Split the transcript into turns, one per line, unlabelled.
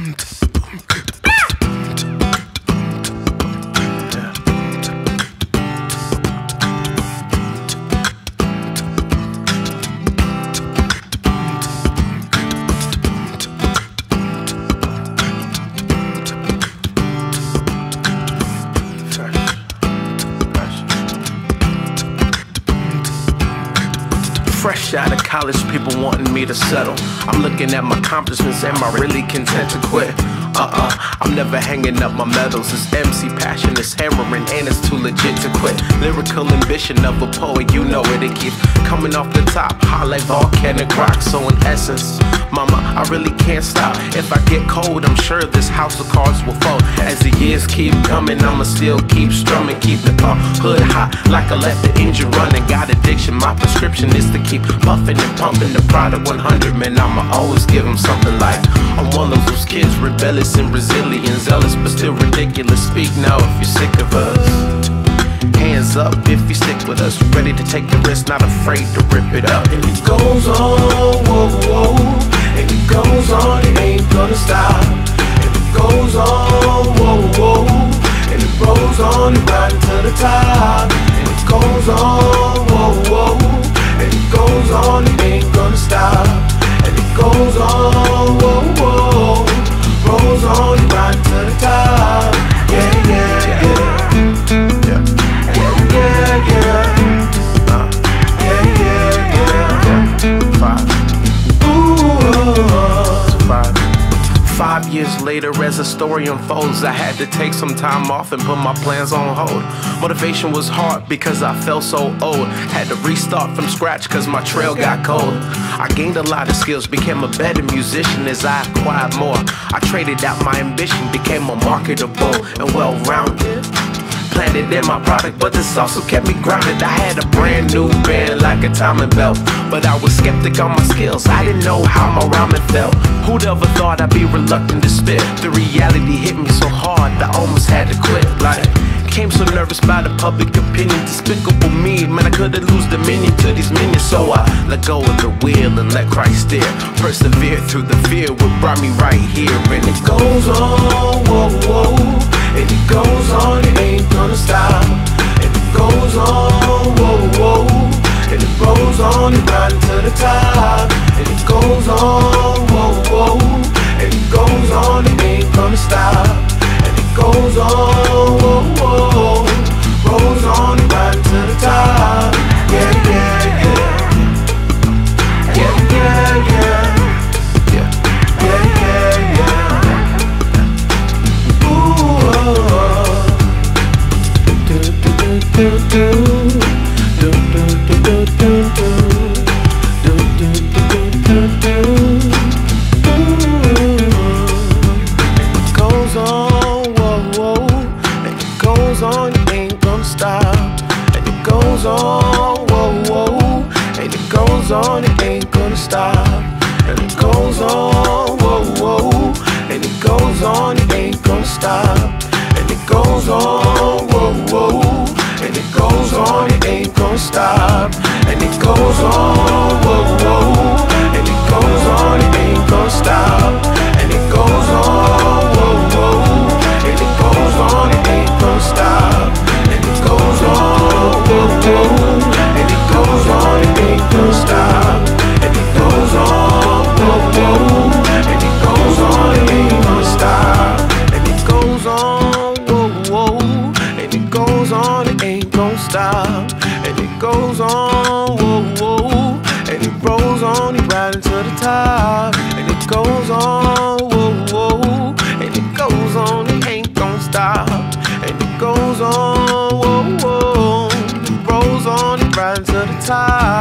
Abend. Fresh out of college, people wanting me to settle. I'm looking at my accomplishments, am I really content to quit? Uh-uh, I'm never hanging up my medals. It's MC passion, it's hammering, and it's too legit to quit. Lyrical ambition of a poet, you know it. It keeps coming off the top, high like volcanic rock. So in essence, mama, I really can't stop. If I get cold, I'm sure this house of cards will fall. As the years keep coming, I'ma still keep strumming, keep the uh, hood hot like I left the engine running. Got addiction, my prescription is to keep puffing and pumping the pride product 100. Man, I'ma always give them something like I'm one of those kids, rebellious and resilient, zealous, but still ridiculous. Speak now if you're sick of us. Hands up if you stick with us. Ready to take the risk, not afraid to rip it up. And it goes on, whoa, whoa. And it goes on, it ain't gonna stop. And it goes on, whoa, whoa. And it rolls on and right to the top. And it goes on, whoa, whoa. And it goes on, it ain't gonna stop. And it goes on, later, as the story unfolds, I had to take some time off and put my plans on hold. Motivation was hard because I felt so old. Had to restart from scratch because my trail got cold. I gained a lot of skills, became a better musician as I acquired more. I traded out my ambition, became more marketable and well rounded planted in my product, but this also kept me grounded. I had a brand new band like a timing belt, but I was skeptic on my skills. I didn't know how my rhyming felt. Who'd ever thought I'd be reluctant to spit? The reality hit me so hard I almost had to quit. Like, came so nervous by the public opinion, despicable me. Man, I could've lose dominion to these minions, so I let go of the wheel and let Christ steer. Persevere through the fear, what brought me right here, and it goes on, whoa, whoa. Goes on, whoa, whoa. And it goes on, it ain't gonna stop. And it goes on, whoa, whoa. Goes on, whoa, whoa. And it goes on, it ain't gonna stop. Goes on, it ain't gonna stop. And it goes on, whoa, whoa. And it rolls on, it right into the top. And it goes on, whoa, whoa. And it goes on, it ain't gonna stop. And it goes on, whoa, whoa. It rolls on, it right into the top.